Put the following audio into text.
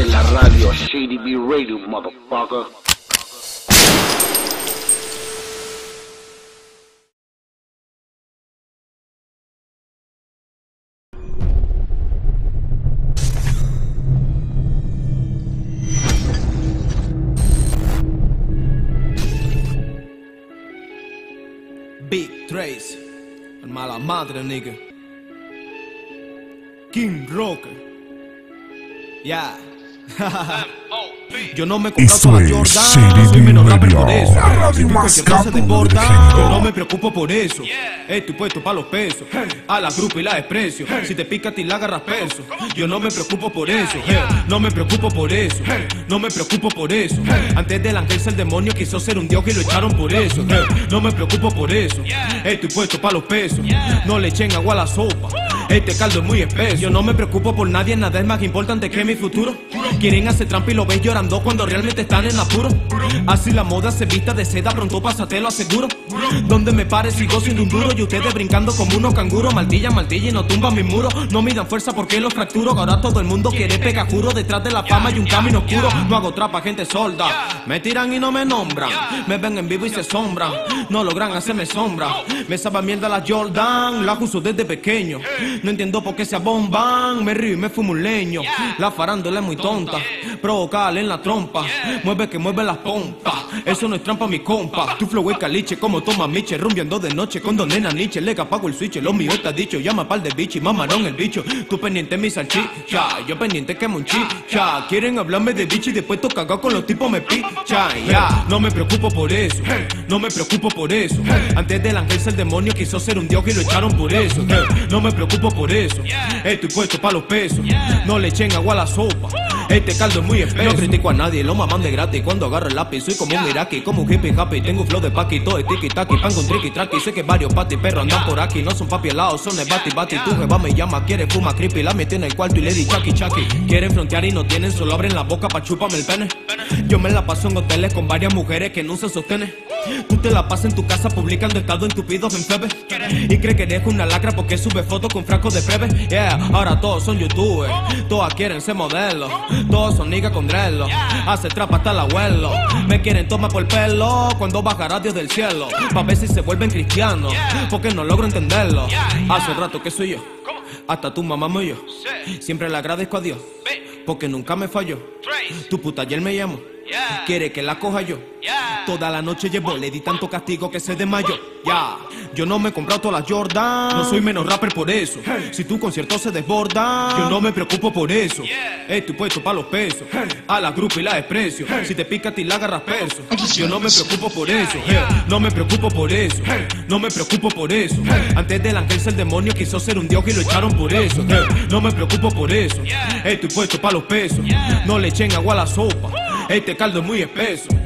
Es la radio, Shady B Radio, motherfucker. Big Trace. El mala madre, nigga. King Rocker. Ya. Yo no me compro Esto toda es Jordan, Shady soy menos Radio, rapper por eso. Si cualquier cosa te importa, yo no me preocupo por eso. Estoy puesto para los pesos, a la grupa y la desprecio. Si te pica a ti la agarras peso. Yo no me preocupo por eso, no me preocupo por eso, no me preocupo por eso. Antes del ángel el demonio quiso ser un dios y lo echaron por eso. No me preocupo por eso, estoy puesto para los pesos. No le echen agua a la sopa. Este caldo es muy espeso. Yo no me preocupo por nadie, nada es más importante que mi futuro. Quieren hacer trampa y lo ves llorando cuando realmente están en apuro. Así la moda se vista de seda, pronto pasa, te lo aseguro. Donde me pare sigo siendo un duro y ustedes brincando como unos canguros. Maldilla, maldilla y no tumban mi muro. No midan fuerza porque los fracturo. Ahora todo el mundo quiere pegar juro. Detrás de la fama y un camino oscuro. No hago trapa, gente solda. Me tiran y no me nombran. Me ven en vivo y se sombran. No logran hacerme sombra. Me sabe mierda la Jordan. La uso desde pequeño. No entiendo por qué se abomban. Me río y me fumo un leño. La farándula es muy tonta. Provocarle en la trompa. Mueve que mueve las pompas. Eso no es trampa, mi compa. Tu flow es caliche como toma miche. Rumbiando de noche con Don Nena Nietzsche. Le apago el switch. Lo mío está dicho. Llama pal de bichi. Mamarón el bicho. Tú pendiente mi salchicha. Yo pendiente que monchicha. Quieren hablarme de bichi después toca cagado con los tipos me picha. Ya. No me preocupo por eso. No me preocupo por eso. Antes del ángel el demonio quiso ser un dios y lo echaron por eso. No me preocupo por eso. Estoy puesto para los pesos. No le echen agua a la sopa. Este caldo es muy espeso. No critico a nadie, lo maman de gratis. Cuando agarro el lápiz, soy como un iraqui, como un hippie happy. Tengo flow de paqui, todo es tiki taki. Pan con tricky tracky. Sé que varios patis perros andan por aquí. No son papi helados, son de bati bati. Tu jeva me llama, quiere fuma creepy. La metí en el cuarto y le di chaki chaki. Quieren frontear y no tienen, solo abren la boca pa' chuparme el pene. Yo me la paso en hoteles con varias mujeres que no se sostienen. Tú te la pasas en tu casa publicando estado entupidos en febe. Y cree que eres una lacra porque sube fotos con frascos de preve. Yeah, ahora todos son youtubers. Todas quieren ser modelos. Todos son niggas con drelo. Hace trapa hasta el abuelo. Me quieren tomar por el pelo cuando bajará Dios del cielo. Pa' ver si se vuelven cristianos. Porque no logro entenderlo. Hace rato que soy yo. Hasta tu mamá me yo. Siempre le agradezco a Dios. Porque nunca me falló. Tu puta ayer me llamó. Quiere que la coja yo. Toda la noche llevo, le di tanto castigo que se desmayó. Ya, yo no me he comprado todas las Jordan. No soy menos rapper por eso. Si tu concierto se desborda, yo no me preocupo por eso. Estoy puesto para los pesos. A la grupa y la desprecio. Si te pica a ti la agarras peso. Yo no me preocupo por eso. No me preocupo por eso. No me preocupo por eso. Antes del ángel el demonio quiso ser un dios y lo echaron por eso. No me preocupo por eso. Estoy puesto para los pesos. No le echen agua a la sopa. Este caldo es muy espeso.